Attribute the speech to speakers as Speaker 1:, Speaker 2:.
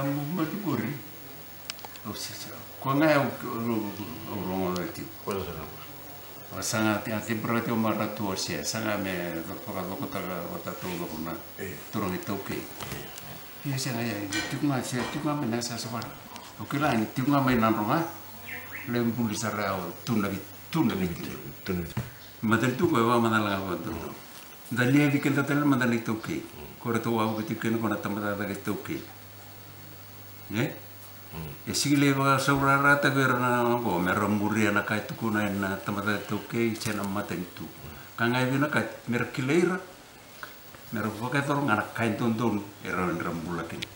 Speaker 1: mo ti kuri o se se ko nga o o rongo de ti
Speaker 2: ko se na
Speaker 1: o sanga ti ati pro te o mara tu o se sanga me do ko do ko ta o ta tu do na tro ni to ke ia se na ia ti nga se ti nga me na sa sa wala o ke la ni ti nga me na ronga le mbuli sa ra o tu na tu na ni
Speaker 2: tu na
Speaker 1: ma te tu ko va ma na la va tu da le ne ya sigile ba saurara ta verna go meramburi ana kai tu kuna na tamada tu ke chena mata itu kanga vina ka merkileira mer voka tor ngana kai tondon era rambula kini